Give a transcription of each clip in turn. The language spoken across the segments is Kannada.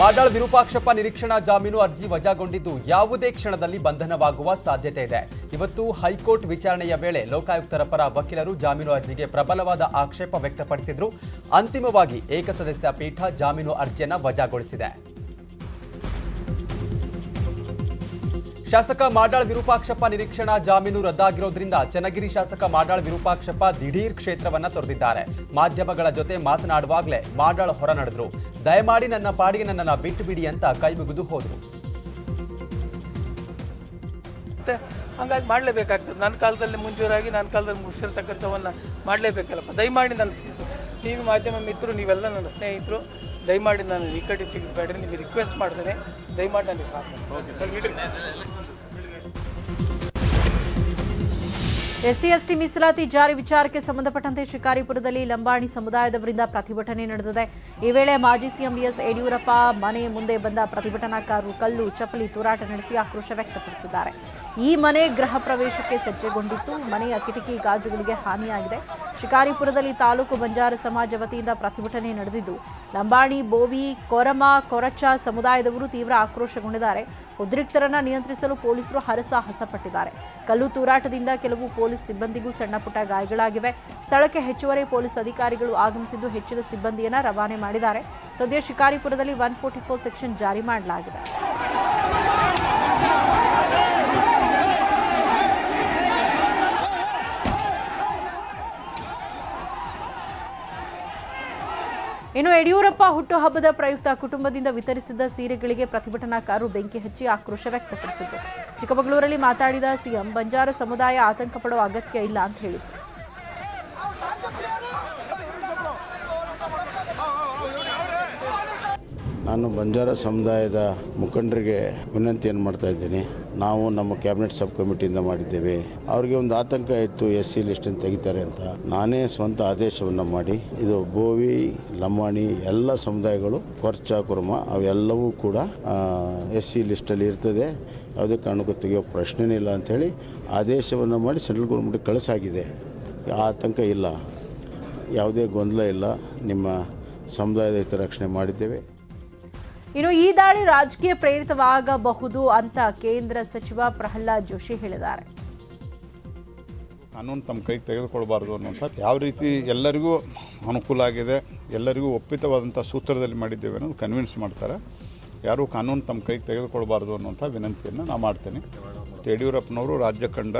ಮಾಡಾಳ್ ವಿರೂಪಾಕ್ಷಪ್ಪ ನಿರೀಕ್ಷಣಾ ಜಾಮೀನು ಅರ್ಜಿ ವಜಾಗೊಂಡಿದ್ದು ಯಾವುದೇ ಕ್ಷಣದಲ್ಲಿ ಬಂಧನವಾಗುವ ಸಾಧ್ಯತೆ ಇದೆ. ಇವತ್ತು ಹೈಕೋರ್ಟ್ ವಿಚಾರಣೆಯ ವೇಳೆ ಲೋಕಾಯುಕ್ತರ ಪರ ವಕೀಲರು ಜಾಮೀನು ಅರ್ಜಿಗೆ ಪ್ರಬಲವಾದ ಆಕ್ಷೇಪ ವ್ಯಕ್ತಪಡಿಸಿದ್ರು. ಅಂತಿಮವಾಗಿ ಏಕಸದಸ್ಯ ಪೀಠ ಜಾಮೀನು ಅರ್ಜಿಯನ್ನು ವಜಾಗೊಳಿಸಿದೆ. ಶಾಸಕ ಮಾಡಾಳ್ ವಿರೂಪಾಕ್ಷಪ್ಪ ನಿರೀಕ್ಷಣಾ ಜಾಮೀನು ರದ್ದಾಗಿರೋದ್ರಿಂದ ಚನ್ನಗಿರಿ ಶಾಸಕ ಮಾಡಾಳ್ ವಿರೂಪಾಕ್ಷಪ್ಪ ದಿಢೀರ್ ಕ್ಷೇತ್ರವನ್ನ ತೊರೆದಿದ್ದಾರೆ. ಮಾಧ್ಯಮಗಳ ಜೊತೆ ಮಾತನಾಡುವಾಗಲೇ ಮಾಡಾಳ್ ಹೊರ ನಡೆದ್ರು. ದಯಮಾಡಿ ನನ್ನ ಪಾಡಿಗೆ ನನ್ನನ್ನು ಬಿಟ್ಟು ಬಿಡಿ ಅಂತ ಕೈ ಮುಗಿದು ಹೋದ್ರು. ಹಂಗಾಗಿ ಮಾಡಲೇಬೇಕಾಗ್ತದೆ. ನನ್ನ ಕಾಲದಲ್ಲಿ ಮುಂಜೂರಾಗಿ, ನನ್ನ ಕಾಲದಲ್ಲಿ ಮುಗಿಸಿರ್ತಕ್ಕಂಥವನ್ನ ಮಾಡಲೇಬೇಕಲ್ಲಪ್ಪ. ದಯಮಾಡಿ ನನ್ನ ಟಿ ವಿ ಮಾಧ್ಯಮ ಮಿತ್ರರು ನೀವೆಲ್ಲ ನನ್ನ ಸ್ನೇಹಿತರು ದಯಮಾಡಿ ನಾನು ನಿಕಟಿ ಸಿಗಿಸ್ಬೇಡ್ರಿ ನಿಮಗೆ ರಿಕ್ವೆಸ್ಟ್ ಮಾಡ್ತೇನೆ. ದಯಮಾಡಿ ನನಗೆ ಸಾಕು. ಎಸ್ಸಿ ಎಸ್ಟಿ ಮೀಸಲಾತಿ ಜಾರಿ ವಿಚಾರಕ್ಕೆ ಸಂಬಂಧಪಟ್ಟಂತೆ ಶಿಕಾರಿಪುರದಲ್ಲಿ ಲಂಬಾಣಿ ಸಮುದಾಯದವರಿಂದ ಪ್ರತಿಭಟನೆ ನಡೆದಿದೆ. ಈ ವೇಳೆ ಮಾಜಿ ಸಿಎಂ ಬಿಎಸ್ ಯಡಿಯೂರಪ್ಪ ಮನೆ ಮುಂದೆ ಬಂದ ಪ್ರತಿಭಟನಾಕಾರರು ಕಲ್ಲು, ಚಪ್ಪಲಿ ತೂರಾಟ ನಡೆಸಿ ಆಕ್ರೋಶ ವ್ಯಕ್ತಪಡಿಸಿದ್ದಾರೆ. ಈ ಮನೆ ಗೃಹ ಪ್ರವೇಶಕ್ಕೆ ಸಜ್ಜೆಗೊಂಡಿತ್ತು. ಮನೆಯ ಕಿಟಕಿ ಗಾಜುಗಳಿಗೆ ಹಾನಿಯಾಗಿದೆ. ಶಿಕಾರಿಪುರದಲ್ಲಿ ತಾಲೂಕು ಬಂಜಾರ ಸಮಾಜ ವತಿಯಿಂದ ಪ್ರತಿಭಟನೆ ನಡೆದಿದ್ದು, ಲಂಬಾಣಿ, ಬೋವಿ, ಕೊರಮ, ಕೊರಚ ಸಮುದಾಯದವರು ತೀವ್ರ ಆಕ್ರೋಶಗೊಂಡಿದ್ದಾರೆ. ಉದ್ರಿಕ್ತರನ್ನ ನಿಯಂತ್ರಿಸಲು ಪೊಲೀಸರು ಹರಸಾಹಸ ಪಟ್ಟಿದ್ದಾರೆ ಕಲ್ಲು ತೂರಾಟದಿಂದ ಕೆಲವು ಪೊಲೀಸ್ ಸಿಬ್ಬಂದಿಗೂ ಸಣ್ಣ ಪುಟ್ಟ ಗಾಯಗಳಾಗಿವೆ. ಸ್ಥಳಕ್ಕೆ ಹೆಚ್ಚುವರಿ ಪೊಲೀಸ್ ಅಧಿಕಾರಿಗಳು ಆಗಮಿಸಿದ್ದು ಹೆಚ್ಚಿನ ಸಿಬ್ಬಂದಿಯನ್ನ ರವಾನೆ ಮಾಡಿದ್ದಾರೆ. ಸದ್ಯ ಶಿಕಾರಿಪುರದಲ್ಲಿ ಒನ್ ಸೆಕ್ಷನ್ ಜಾರಿ ಮಾಡಲಾಗಿದೆ. ಇನ್ನು ಯಡಿಯೂರಪ್ಪ ಹುಟ್ಟುಹಬ್ಬದ ಪ್ರಯುಕ್ತ ಕುಟುಂಬದಿಂದ ವಿತರಿಸಿದ ಸೀರೆಗಳಿಗೆ ಪ್ರತಿಭಟನಾಕಾರರು ಬೆಂಕಿ ಹಚ್ಚಿ ಆಕ್ರೋಶ ವ್ಯಕ್ತಪಡಿಸಿದರು. ಚಿಕ್ಕಮಗಳೂರಲ್ಲಿ ಮಾತಾಡಿದ ಸಿಎಂ, ಬಂಜಾರ ಸಮುದಾಯ ಆತಂಕ ಅಗತ್ಯ ಇಲ್ಲ ಅಂತ ಹೇಳಿದರು. ನಾನು ಬಂಜಾರ ಸಮುದಾಯದ ಮುಖಂಡರಿಗೆ ವಿನಂತಿಯನ್ನು ಮಾಡ್ತಾ ಇದ್ದೀನಿ, ನಾವು ನಮ್ಮ ಕ್ಯಾಬಿನೆಟ್ ಸಬ್ ಕಮಿಟಿಯಿಂದ ಮಾಡಿದ್ದೇವೆ. ಅವರಿಗೆ ಒಂದು ಆತಂಕ ಇತ್ತು, ಎಸ್ ಸಿ ಲಿಸ್ಟನ್ನು ತೆಗಿತಾರೆ ಅಂತ. ನಾನೇ ಸ್ವಂತ ಆದೇಶವನ್ನು ಮಾಡಿ, ಇದು ಬೋವಿ ಲಂಬಾಣಿ ಎಲ್ಲ ಸಮುದಾಯಗಳು, ಕೊರ್ಚ, ಕುರ್ಮ, ಅವೆಲ್ಲವೂ ಕೂಡ ಎಸ್ ಸಿ ಲಿಸ್ಟಲ್ಲಿ ಇರ್ತದೆ. ಯಾವುದೇ ಕಾರಣಕ್ಕೂ ತೆಗೆಯೋ ಪ್ರಶ್ನೆನೇ ಇಲ್ಲ ಅಂಥೇಳಿ ಆದೇಶವನ್ನು ಮಾಡಿ ಸೆಂಟ್ರಲ್ ಗೌರ್ಮೆಂಟ್ಗೆ ಕಳಿಸಾಗಿದೆ. ಆತಂಕ ಇಲ್ಲ. ಯಾವುದೇ ಗೊಂದಲ ಇಲ್ಲ. ನಿಮ್ಮ ಸಮುದಾಯದ ಹಿತರಕ್ಷಣೆ ಮಾಡಿದ್ದೇವೆ. ಇನ್ನು ಈ ದಾಳಿ ರಾಜಕೀಯ ಪ್ರೇರಿತವಾಗಬಹುದು ಅಂತ ಕೇಂದ್ರ ಸಚಿವ ಪ್ರಹ್ಲಾದ್ ಜೋಶಿ ಹೇಳಿದ್ದಾರೆ. ಕಾನೂನು ತಮ್ಮ ಕೈಗೆ ತೆಗೆದುಕೊಳ್ಬಾರ್ದು ಅನ್ನುವಂಥದ್ದು ಯಾವ ರೀತಿ ಎಲ್ಲರಿಗೂ ಅನುಕೂಲ ಆಗಿದೆ, ಎಲ್ಲರಿಗೂ ಒಪ್ಪಿತವಾದಂಥ ಸೂತ್ರದಲ್ಲಿ ಮಾಡಿದ್ದೇವೆ ಅನ್ನೋದು ಕನ್ವಿನ್ಸ್ ಮಾಡ್ತಾರೆ. ಯಾರೂ ಕಾನೂನು ತಮ್ಮ ಕೈಗೆ ತೆಗೆದುಕೊಳ್ಬಾರ್ದು ಅನ್ನುವಂಥ ವಿನಂತಿಯನ್ನು ನಾನು ಮಾಡ್ತೇನೆ. ಯಡಿಯೂರಪ್ಪನವರು ರಾಜ್ಯ ಕಂಡ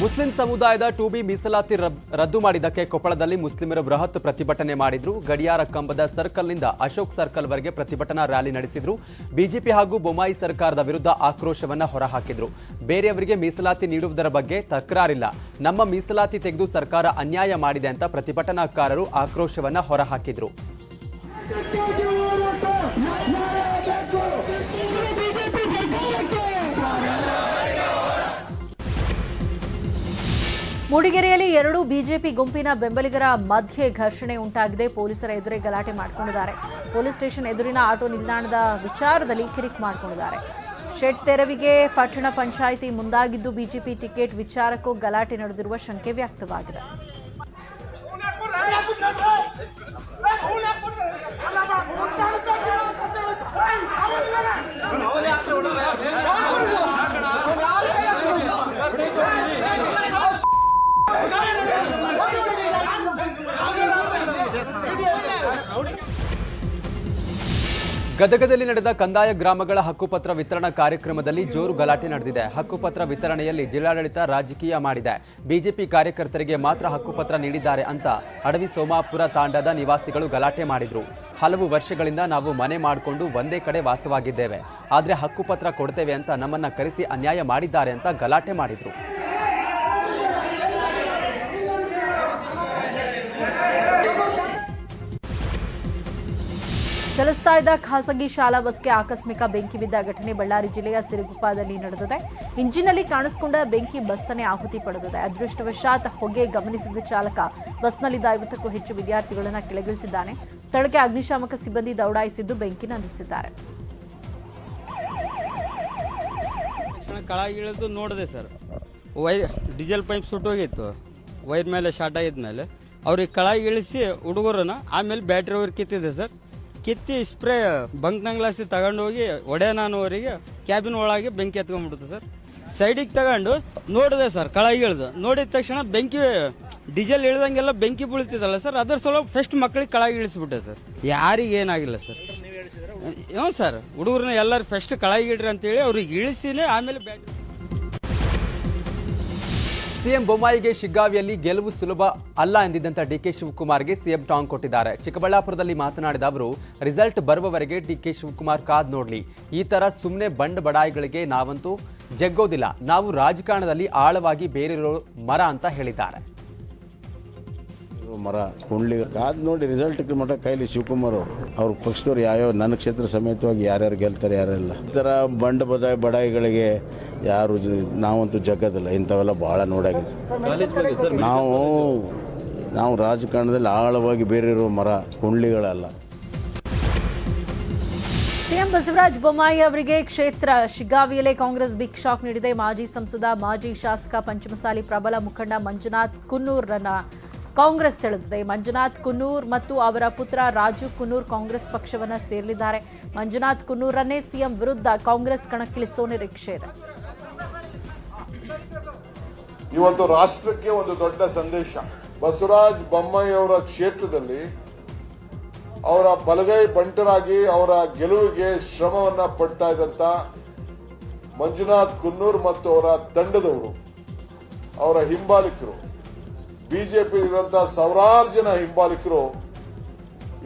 ಮುಸ್ಲಿಂ ಸಮುದಾಯದ ಟು ಬಿ ಮೀಸಲಾತಿ ರದ್ದು ಮಾಡಿದ್ದಕ್ಕೆ ಕೊಪ್ಪಳದಲ್ಲಿ ಮುಸ್ಲಿಮರು ಬೃಹತ್ ಪ್ರತಿಭಟನೆ ಮಾಡಿದ್ರು. ಗಡಿಯಾರ ಕಂಬದ ಸರ್ಕಲ್ನಿಂದ ಅಶೋಕ್ ಸರ್ಕಲ್ವರೆಗೆ ಪ್ರತಿಭಟನಾ ರ್ಯಾಲಿ ನಡೆಸಿದ್ರು. ಬಿಜೆಪಿ ಹಾಗೂ ಬೊಮ್ಮಾಯಿ ಸರ್ಕಾರದ ವಿರುದ್ಧ ಆಕ್ರೋಶವನ್ನ ಹೊರಹಾಕಿದ್ರು. ಬೇರೆಯವರಿಗೆ ಮೀಸಲಾತಿ ನೀಡುವುದರ ಬಗ್ಗೆ ತಕರಾರಿಲ್ಲ. ನಮ್ಮ ಮೀಸಲಾತಿ ತೆಗೆದು ಸರ್ಕಾರ ಅನ್ಯಾಯ ಮಾಡಿದೆ ಅಂತ ಪ್ರತಿಭಟನಾಕಾರರು ಆಕ್ರೋಶವನ್ನ ಹೊರಹಾಕಿದ್ರು. ಮೂಡಿಗೆರೆಯಲ್ಲಿ ಎರಡು ಬಿಜೆಪಿ ಗುಂಪಿನ ಬೆಂಬಲಿಗರ ಮಧ್ಯೆ ಘರ್ಷಣೆ ಉಂಟಾಗಿದೆ. ಪೊಲೀಸರ ಎದುರೇ ಗಲಾಟೆ ಮಾಡಿಕೊಂಡಿದ್ದಾರೆ. ಪೊಲೀಸ್ ಸ್ಟೇಷನ್ ಎದುರಿನ ಆಟೋ ನಿಲ್ದಾಣದ ವಿಚಾರದಲ್ಲಿ ಕಿರಿಕ್ ಮಾಡಿಕೊಂಡಿದ್ದಾರೆ. ಶೆಡ್ ತೆರವಿಗೆ ಪಟ್ಟಣ ಪಂಚಾಯಿತಿ ಮುಂದಾಗಿದ್ದು ಬಿಜೆಪಿ ಟಿಕೆಟ್ ವಿಚಾರಕ್ಕೂ ಗಲಾಟೆ ನಡೆದಿರುವ ಶಂಕೆ ವ್ಯಕ್ತವಾಗಿದೆ. ಗದಗದಲ್ಲಿ ನಡೆದ ಕಂದಾಯ ಗ್ರಾಮಗಳ ಹಕ್ಕುಪತ್ರ ವಿತರಣಾ ಕಾರ್ಯಕ್ರಮದಲ್ಲಿ ಜೋರು ಗಲಾಟೆ ನಡೆದಿದೆ. ಹಕ್ಕುಪತ್ರ ವಿತರಣೆಯಲ್ಲಿ ಜಿಲ್ಲಾಡಳಿತ ರಾಜಕೀಯ ಮಾಡಿದೆ. ಬಿಜೆಪಿ ಕಾರ್ಯಕರ್ತರಿಗೆ ಮಾತ್ರ ಹಕ್ಕುಪತ್ರ ನೀಡಿದ್ದಾರೆ ಅಂತ ಅಡವಿ ಸೋಮಾಪುರ ತಾಂಡದ ನಿವಾಸಿಗಳು ಗಲಾಟೆ ಮಾಡಿದ್ರು. ಹಲವು ವರ್ಷಗಳಿಂದ ನಾವು ಮನೆ ಮಾಡಿಕೊಂಡು ಒಂದೇ ಕಡೆ ವಾಸವಾಗಿದ್ದೇವೆ. ಆದರೆ ಹಕ್ಕುಪತ್ರ ಕೊಡ್ತೇವೆ ಅಂತ ನಮ್ಮನ್ನ ಕರೆಸಿ ಅನ್ಯಾಯ ಮಾಡಿದ್ದಾರೆ ಅಂತ ಗಲಾಟೆ ಮಾಡಿದ್ರು. ಚಲಿಸ್ತಾ ಇದ್ದ ಖಾಸಗಿ ಶಾಲಾ ಬಸ್ಗೆ ಆಕಸ್ಮಿಕ ಬೆಂಕಿ ಬಿದ್ದ ಘಟನೆ ಬಳ್ಳಾರಿ ಜಿಲ್ಲೆಯ ಸಿರುಗುಪ್ಪದಲ್ಲಿ ನಡೆದಿದೆ. ಇಂಜಿನಲ್ಲಿ ಕಾಣಿಸಿಕೊಂಡ ಬೆಂಕಿ ಬಸ್ಸನ್ನೇ ಆಹುತಿ ಪಡೆದಿದೆ. ಅದೃಷ್ಟವಶಾತ್ ಹೊಗೆ ಗಮನಿಸಿದ ಚಾಲಕ ಬಸ್ನಲ್ಲಿದ್ದ ಐವತ್ತಕ್ಕೂ ಹೆಚ್ಚು ವಿದ್ಯಾರ್ಥಿಗಳನ್ನು ಕೆಳಗಿಳಿಸಿದ್ದಾನೆ. ಸ್ಥಳಕ್ಕೆ ಅಗ್ನಿಶಾಮಕ ಸಿಬ್ಬಂದಿ ದೌಡಾಯಿಸಿದ್ದು ಬೆಂಕಿ ನಂದಿಸಿದ್ದಾರೆ. ನೋಡಿದೆ ಸರ್. ವೈ, ಡೀಸೆಲ್ ಪೈಪ್ ಸುಟ್ಟೋಗಿತ್ತು ವೈರ್ ಮೇಲೆ ಶಾರ್ಟ್ ಆಗಿದ್ಮೇಲೆ. ಅವ್ರಿಗೆ ಕೆಳಗೆ ಇಳಿಸಿ ಹುಡುಗರನ್ನ, ಆಮೇಲೆ ಬ್ಯಾಟ್ರಿ ಅವ್ರಿಗೆ ಕಿತ್ತಿದೆ ಸರ್. ಕಿತ್ತಿ ಸ್ಪ್ರೇ ಬಂಕ್ನಂಗ್ಲಾಸಿ ತಗೊಂಡೋಗಿ ಅವರಿಗೆ ಕ್ಯಾಬಿನ್ ಒಳಗೆ ಬೆಂಕಿ ಎತ್ಕೊಂಡ್ಬಿಡುತ್ತೆ ಸರ್. ಸೈಡಿಗೆ ತಗೊಂಡು ನೋಡಿದೆ ಸರ್ ಕಳಾಗಿ ಇಳಿದು ನೋಡಿದ ತಕ್ಷಣ ಬೆಂಕಿ ಡೀಸೆಲ್ ಇಳ್ದಂಗೆಲ್ಲ ಬೆಂಕಿ ಬೀಳ್ತಿದಲ್ಲ ಸರ್ ಅದ್ರ ಸಲುವಾಗಿ ಫಸ್ಟ್ ಮಕ್ಕಳಿಗೆ ಕೆಳಗೆ ಇಳಿಸ್ಬಿಟ್ಟೆ ಸರ್. ಯಾರಿಗೆ ಏನಾಗಿಲ್ಲ ಸರ್. ಹ್ಞೂ ಸರ್ ಹುಡುಗರನ್ನ ಎಲ್ಲರೂ ಫಸ್ಟ್ ಕೆಳಗೆ ಇಡ್ರಿ ಅಂತೇಳಿ ಅವ್ರಿಗೆ ಇಳಿಸಿನೇ ಆಮೇಲೆ ಬ್ಯಾಟ್ರಿ ಸಿಎಂ ಬೊಮ್ಮಾಯಿಗೆ ಶಿಗ್ಗಾವಿಯಲ್ಲಿ ಗೆಲುವು ಸುಲಭ ಅಲ್ಲ ಎಂದಿದ್ದಂಥ ಡಿಕೆ ಶಿವಕುಮಾರ್ಗೆ ಸಿಎಂ ಟಾಂಗ್ ಕೊಟ್ಟಿದ್ದಾರೆ. ಚಿಕ್ಕಬಳ್ಳಾಪುರದಲ್ಲಿ ಮಾತನಾಡಿದ ಅವರು, ರಿಸಲ್ಟ್ ಬರುವವರೆಗೆ ಡಿಕೆ ಶಿವಕುಮಾರ್ ಕಾದ್ ನೋಡಲಿ. ಈ ಥರ ಸುಮ್ಮನೆ ಬಂಡ್ ಬಡಾಯಿಗಳಿಗೆ ನಾವಂತೂ ಜಗ್ಗೋದಿಲ್ಲ. ನಾವು ರಾಜಕಾರಣದಲ್ಲಿ ಆಳವಾಗಿ ಬೇರಿರೋ ಮರ ಅಂತ ಹೇಳಿದ್ದಾರೆ. ಮರ ಕುಂಡ್ಲಿ. ಅದು ನೋಡಿ ರಿಸಲ್ಟ್ ಮಟ್ಟ ಕೈಲಿ ಶಿವಕುಮಾರ್ ಅವರು. ಅವ್ರ ಪಕ್ಷದವ್ರು ಯಾವ್ಯಾವ ನನ್ನ ಕ್ಷೇತ್ರ ಸಮೇತವಾಗಿ ಯಾರ್ಯಾರು ಗೆಲ್ತಾರೆ ಯಾರೆಲ್ಲ ಈ ಥರ ಬಂಡ ಬದಾಯಿ ಬಡಾಯಿಗಳಿಗೆ ಯಾರು ನಾವಂತೂ ಜಗ್ಗದಿಲ್ಲ. ಇಂಥವೆಲ್ಲ ಭಾಳ ನೋಡಾಗಿದೆ. ನಾವು ನಾವು ರಾಜಕಾರಣದಲ್ಲಿ ಆಳವಾಗಿ ಬೇರಿರೋ ಮರ ಕುಂಡ್ಲಿಗಳಲ್ಲ. ಸಿಎಂ ಬಸವರಾಜ ಬೊಮ್ಮಾಯಿ ಅವರಿಗೆ ಕ್ಷೇತ್ರ ಶಿಗ್ಗಾವಿಯಲ್ಲೇ ಕಾಂಗ್ರೆಸ್ ಬಿಗ್ ಶಾಕ್ ನೀಡಿದೆ. ಮಾಜಿ ಸಂಸದ, ಮಾಜಿ ಶಾಸಕ, ಪಂಚಮಸಾಲಿ ಪ್ರಬಲ ಮುಖಂಡ ಮಂಜುನಾಥ್ ಕುನ್ನೂರ್ರನ್ನ ಕಾಂಗ್ರೆಸ್ ಸೆಳೆದಿದೆ. ಮಂಜುನಾಥ್ ಕುನ್ನೂರ್ ಮತ್ತು ಅವರ ಪುತ್ರ ರಾಜು ಕುನ್ನೂರ್ ಕಾಂಗ್ರೆಸ್ ಪಕ್ಷವನ್ನ ಸೇರಲಿದ್ದಾರೆ. ಮಂಜುನಾಥ್ ಕುನ್ನೂರನ್ನೇ ಸಿಎಂ ವಿರುದ್ಧ ಕಾಂಗ್ರೆಸ್ ಕಣಕ್ಕಿಳಿಸೋ ನಿರೀಕ್ಷೆ ಇದೆ. ಇವತ್ತು ರಾಷ್ಟ್ರಕ್ಕೆ ಒಂದು ದೊಡ್ಡ ಸಂದೇಶ. ಬಸವರಾಜ ಬೊಮ್ಮಾಯಿಯವರ ಕ್ಷೇತ್ರದಲ್ಲಿ ಅವರ ಬಲಗೈ ಬಂಟರಾಗಿ ಅವರ ಗೆಲುವಿಗೆ ಶ್ರಮವನ್ನ ಪಡ್ತಾ ಇದ್ದಂತ ಮಂಜುನಾಥ್ ಕುನ್ನೂರ್ ಮತ್ತು ಅವರ ತಂಡದವರು, ಅವರ ಹಿಂಬಾಲಿಕರು. ಬಿಜೆಪಿ ಇರುವಂತಹ ಸಾವಿರಾರು ಜನ ಹಿಂಬಾಲಿಕರು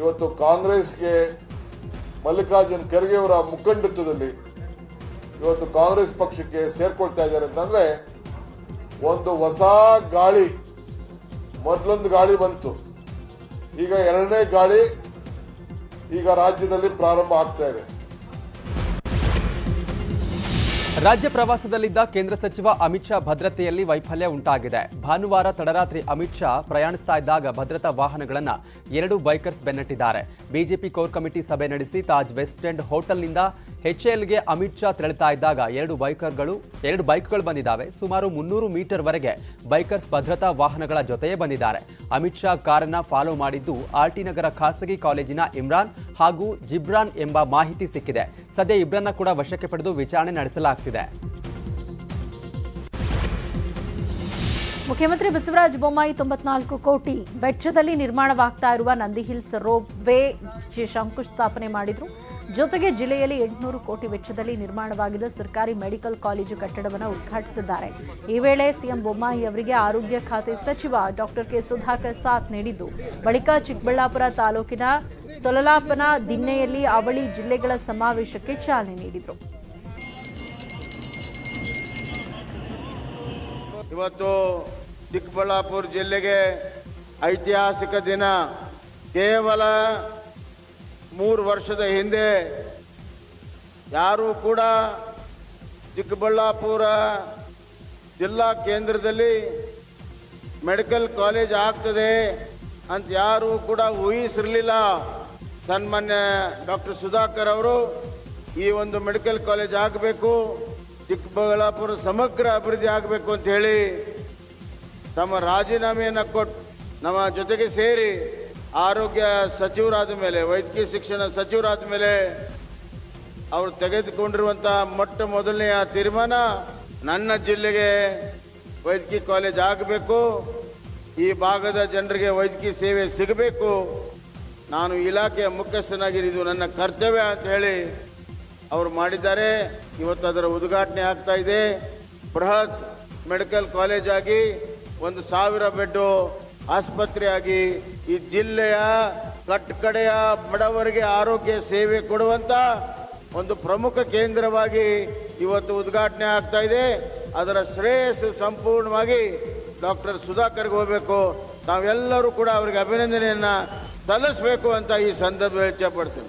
ಇವತ್ತು ಕಾಂಗ್ರೆಸ್ಗೆ ಮಲ್ಲಿಕಾರ್ಜುನ್ ಖರ್ಗೆ ಅವರ ಮುಖಂಡತ್ವದಲ್ಲಿ ಇವತ್ತು ಕಾಂಗ್ರೆಸ್ ಪಕ್ಷಕ್ಕೆ ಸೇರ್ಕೊಳ್ತಾ ಇದ್ದಾರೆ ಅಂತಂದ್ರೆ ಒಂದು ಹೊಸ ಗಾಳಿ, ಮೊದಲೊಂದು ಗಾಳಿ ಬಂತು. ಈಗ ಎರಡನೇ ಗಾಳಿ ಈಗ ರಾಜ್ಯದಲ್ಲಿ ಪ್ರಾರಂಭ ಆಗ್ತಾ ಇದೆ. ರಾಜ್ಯ ಪ್ರವಾಸದಲ್ಲಿದ್ದ ಕೇಂದ್ರ ಸಚಿವ ಅಮಿತ್ ಶಾ ಭದ್ರತೆಯಲ್ಲಿ ವೈಫಲ್ಯ ಉಂಟಾಗಿದೆ. ಭಾನುವಾರ ತಡರಾತ್ರಿ ಅಮಿತ್ ಶಾ ಪ್ರಯಾಣಿಸ್ತಾ ಇದ್ದಾಗ ಭದ್ರತಾ ವಾಹನಗಳನ್ನು ಎರಡು ಬೈಕರ್ಸ್ ಬೆನ್ನಟ್ಟಿದ್ದಾರೆ. ಬಿಜೆಪಿ ಕೋರ್ ಕಮಿಟಿ ಸಭೆ ನಡೆಸಿ ತಾಜ್ ವೆಸ್ಟ್ ಎಂಡ್ ಹೋಟೆಲ್ನಿಂದ ಎಚ್ಎಲ್ಗೆ ಅಮಿತ್ ಶಾ ತೆರಳುತ್ತಾ ಇದ್ದಾಗ ಎರಡು ಬೈಕರ್ಗಳು, ಎರಡು ಬೈಕ್ಗಳು ಬಂದಿದ್ದಾವೆ. ಸುಮಾರು ಮುನ್ನೂರು ಮೀಟರ್ ವರೆಗೆ ಬೈಕರ್ಸ್ ಭದ್ರತಾ ವಾಹನಗಳ ಜೊತೆಯೇ ಬಂದಿದ್ದಾರೆ. ಅಮಿತ್ ಶಾ ಕಾರನ್ನ ಫಾಲೋ ಮಾಡಿದ್ದು ಆರ್ಟಿ ನಗರ ಖಾಸಗಿ ಕಾಲೇಜಿನ ಇಮ್ರಾನ್ ಹಾಗೂ ಜಿಬ್ರಾನ್ ಎಂಬ ಮಾಹಿತಿ ಸಿಕ್ಕಿದೆ. ಸದ್ಯ ಇಬ್ರನ್ನ ಕೂಡ ವಶಕ್ಕೆ ಪಡೆದು ವಿಚಾರಣೆ ನಡೆಸಲಾಗ್ತಿದೆ. ಮುಖ್ಯಮಂತ್ರಿ ಬಸವರಾಜ ಬೊಮ್ಮಾಯಿ ತೊಂಬತ್ನಾಲ್ಕು ಕೋಟಿ ವೆಚ್ಚದಲ್ಲಿ ನಿರ್ಮಾಣವಾಗ್ತಾ ಇರುವ ನಂದಿ ಹಿಲ್ಸ್ ರೋಪ್ ವೇ ಶಂಕುಸ್ಥಾಪನೆ ಮಾಡಿದ್ರು. ಜೊತೆಗೆ ಜಿಲ್ಲೆಯಲ್ಲಿ ಎಂಟುನೂರು ಕೋಟಿ ವೆಚ್ಚದಲ್ಲಿ ನಿರ್ಮಾಣವಾಗಿದ್ದ ಸರ್ಕಾರಿ ಮೆಡಿಕಲ್ ಕಾಲೇಜು ಕಟ್ಟಡವನ್ನು ಉದ್ಘಾಟಿಸಿದ್ದಾರೆ. ಈ ವೇಳೆ ಸಿಎಂ ಬೊಮ್ಮಾಯಿ ಅವರಿಗೆ ಆರೋಗ್ಯ ಖಾತೆ ಸಚಿವ ಡಾಕ್ಟರ್ ಕೆ ಸುಧಾಕರ್ ಸಾಥ್ ನೀಡಿದ್ದು. ಬಳಿಕ ಚಿಕ್ಕಬಳ್ಳಾಪುರ ತಾಲೂಕಿನ ಸೊಲಲಾಪನ ದಿನ್ನೆಯಲ್ಲಿ ಅವಳಿ ಜಿಲ್ಲೆಗಳ ಸಮಾವೇಶಕ್ಕೆ ಚಾಲನೆ ನೀಡಿದರು. ಇವತ್ತು ಚಿಕ್ಕಬಳ್ಳಾಪುರ ಜಿಲ್ಲೆಗೆ ಐತಿಹಾಸಿಕ ದಿನ. ಕೇವಲ ಮೂರು ವರ್ಷದ ಹಿಂದೆ ಯಾರೂ ಕೂಡ ಚಿಕ್ಕಬಳ್ಳಾಪುರ ಜಿಲ್ಲಾ ಕೇಂದ್ರದಲ್ಲಿ ಮೆಡಿಕಲ್ ಕಾಲೇಜ್ ಆಗ್ತದೆ ಅಂತ ಯಾರೂ ಕೂಡ ಊಹಿಸಿರಲಿಲ್ಲ. ಸನ್ಮಾನ್ಯ ಡಾಕ್ಟರ್ ಸುಧಾಕರ್ ಅವರು ಈ ಒಂದು ಮೆಡಿಕಲ್ ಕಾಲೇಜ್ ಆಗಬೇಕು. ಚಿಕ್ಕಬಳ್ಳಾಪುರ ಸಮಗ್ರ ಅಭಿವೃದ್ಧಿ ಆಗಬೇಕು ಅಂತ ಹೇಳಿ ತಮ್ಮ ರಾಜೀನಾಮೆಯನ್ನು ಕೊಟ್ಟು ನಮ್ಮ ಜೊತೆಗೆ ಸೇರಿ ಆರೋಗ್ಯ ಸಚಿವರಾದ ಮೇಲೆ, ವೈದ್ಯಕೀಯ ಶಿಕ್ಷಣ ಸಚಿವರಾದ ಮೇಲೆ ಅವರು ತೆಗೆದುಕೊಂಡಿರುವಂಥ ಮೊಟ್ಟ ಮೊದಲನೆಯ ತೀರ್ಮಾನ ನನ್ನ ಜಿಲ್ಲೆಗೆ ವೈದ್ಯಕೀಯ ಕಾಲೇಜ್ ಆಗಬೇಕು. ಈ ಭಾಗದ ಜನರಿಗೆ ವೈದ್ಯಕೀಯ ಸೇವೆ ಸಿಗಬೇಕು. ನಾನು ಇಲಾಖೆಯ ಮುಖ್ಯಸ್ಥನಾಗಿರಿದು ನನ್ನ ಕರ್ತವ್ಯ ಅಂತ ಹೇಳಿ ಅವರು ಮಾಡಿದ್ದಾರೆ. ಇವತ್ತು ಅದರ ಉದ್ಘಾಟನೆ ಆಗ್ತಾ ಇದೆ. ಬೃಹತ್ ಮೆಡಿಕಲ್ ಕಾಲೇಜ್ ಆಗಿ ಒಂದು ಸಾವಿರ ಬೆಡ್ಡು ಆಸ್ಪತ್ರೆಯಾಗಿ ಈ ಜಿಲ್ಲೆಯ ಕಟ್ಟಕಡೆಯ ಬಡವರಿಗೆ ಆರೋಗ್ಯ ಸೇವೆ ಕೊಡುವಂತ ಒಂದು ಪ್ರಮುಖ ಕೇಂದ್ರವಾಗಿ ಇವತ್ತು ಉದ್ಘಾಟನೆ ಆಗ್ತಾ ಇದೆ. ಅದರ ಶ್ರೇಯಸ್ಸು ಸಂಪೂರ್ಣವಾಗಿ ಡಾಕ್ಟರ್ ಸುಧಾಕರ್ಗೆ ಹೋಗಬೇಕು. ತಾವೆಲ್ಲರೂ ಕೂಡ ಅವರಿಗೆ ಅಭಿನಂದನೆಯನ್ನ ಸಲ್ಲಿಸಬೇಕು ಅಂತ ಈ ಸಂದರ್ಭ ಪಡ್ತೀನಿ